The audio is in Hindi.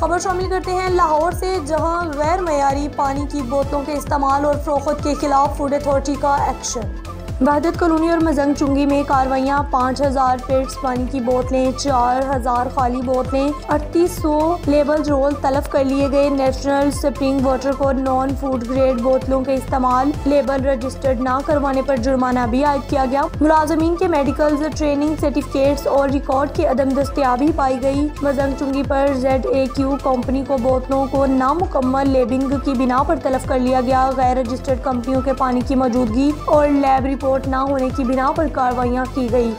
खबर शामिल करते हैं, लाहौर से जहाँ गैर मैारी पानी की बोतलों के इस्तेमाल और फरोख्त के खिलाफ फ़ूड अथॉरिटी का एक्शन। वहदत कॉलोनी और मजंग चुंगी में कार्रवाइयाँ, पाँच हज़ार पेट्स पानी की बोतलें, चार हज़ार खाली बोतलें, अड़तीस सौ लेबल रोल तलब कर लिए गए। नेशनल स्प्रिंग वाटर को नॉन फ़ूड ग्रेड बोतलों के इस्तेमाल लेबल रजिस्टर्ड न करवाने पर जुर्माना भी आयद किया गया। मुलाजमीन के मेडिकल ट्रेनिंग सर्टिफिकेट्स और रिकॉर्ड की अदम दस्तियाबी पाई गई। मजंग चुंगी पर जेड ए क्यू कंपनी को बोतलों को नामुकम्मल लेबिंग की बिना पर तलब कर लिया गया। गैर रजिस्टर्ड कंपनियों के पानी की मौजूदगी और लैब रिपोर्ट रिपोर्ट न होने की बिना पर कार्रवाइयाँ की गई।